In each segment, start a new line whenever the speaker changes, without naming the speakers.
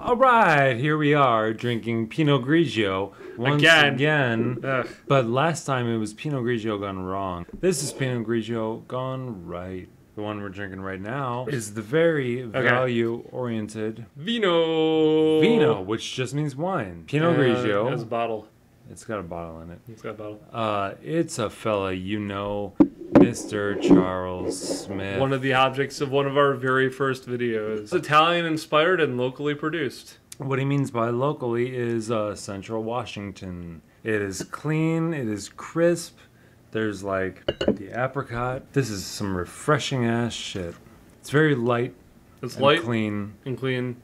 All right, here we are drinking Pinot Grigio once
Again.
again.
Ugh.
But last time it was Pinot Grigio gone wrong. This is Pinot Grigio gone right. The one we're drinking right now is the very value oriented
Vino.
Vino, which just means wine. Pinot
Uh,
Grigio.
Has a bottle.
It's got a bottle in it.
It's got a bottle.
Uh, it's a fella you know, Mr. Charles Smith.
One of the objects of one of our very first videos. It's Italian inspired and locally produced.
What he means by locally is uh, Central Washington. It is clean, it is crisp. There's like the apricot. This is some refreshing ass shit. It's very light
It's
and
light
clean.
and clean,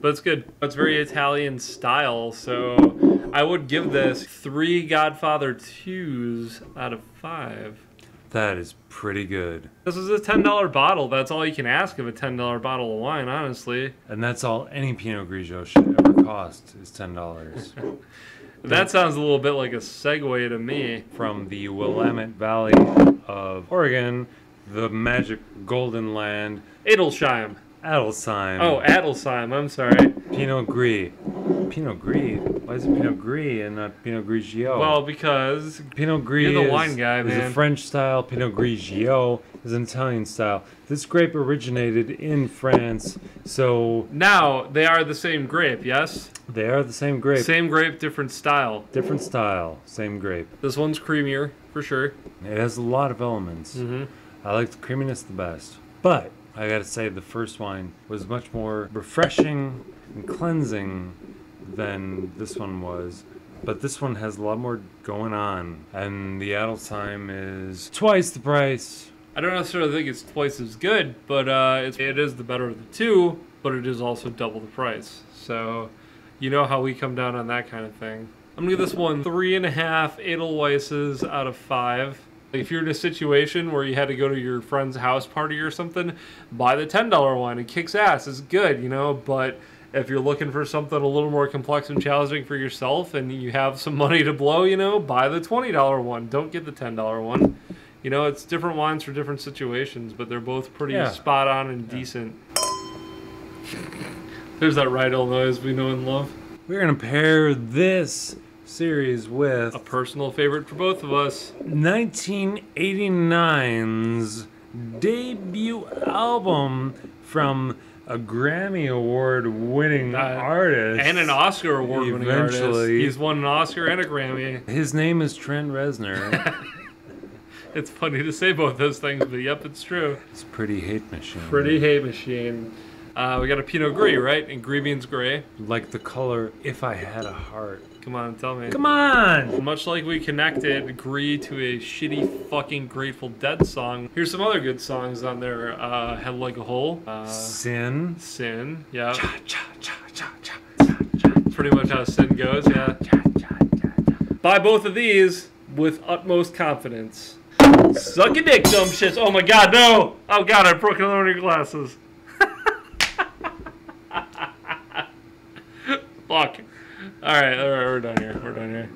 but it's good. It's very Italian style, so I would give this three Godfather 2s out of five.
That is pretty good.
This is a $10 bottle. That's all you can ask of a $10 bottle of wine, honestly.
And that's all any Pinot Grigio should ever cost is ten dollars.
That sounds a little bit like a segue to me.
From the Willamette Valley of Oregon, the magic golden land,
Adelsheim.
Adelsheim.
Oh, Adelsheim. I'm sorry.
Pinot Gris. Pinot Gris? Why is it Pinot Gris and not Pinot Grigio?
Well, because
Pinot Gris
you're the
is,
wine guy,
is
man.
a French style. Pinot Grigio is an Italian style. This grape originated in France, so
now they are the same grape, yes?
they are the same grape.
Same grape, different style.
Different style, same grape.
This one's creamier, for sure.
It has a lot of elements.
Mm-hmm.
I like the creaminess the best. But I gotta say, the first wine was much more refreshing and cleansing than this one was. But this one has a lot more going on. And the Adelsheim is twice the price.
I don't necessarily think it's twice as good, but uh, it's, it is the better of the two, but it is also double the price. So, you know how we come down on that kind of thing. I'm gonna give this one three and a half Edelweisses out of five. If you're in a situation where you had to go to your friend's house party or something, buy the $10 one. It kicks ass. It's good, you know, but if you're looking for something a little more complex and challenging for yourself and you have some money to blow, you know, buy the $20 one. Don't get the $10 one. You know, it's different wines for different situations, but they're both pretty
Yeah.
spot on and decent. There's that rydell noise we know and love.
We're gonna pair this series with
A personal favorite for both of us.
1989's debut album from a Grammy Award winning
Uh,
artist.
And an Oscar award winning artist. He's won an Oscar and a Grammy.
His name is Trent Reznor.
It's funny to say both those things, but yep, it's true.
it's pretty hate machine.
Pretty hate machine. Uh, we got a Pinot Gris, right? And Gris means gray.
Like the color If I Had a Heart.
Come on, tell me.
Come on!
Much like we connected Gris to a shitty fucking Grateful Dead song, here's some other good songs on there. Uh, Head Like a Hole. Uh,
Sin.
Sin, yeah.
Cha cha cha cha cha. cha, cha.
Pretty much how Sin goes, yeah. Cha, cha, cha, cha. Buy both of these with utmost confidence. Suck a dick, dumb shits. Oh my god, no! Oh god, I broke another one of your glasses. Fuck. Alright, alright, we're done here. We're done here.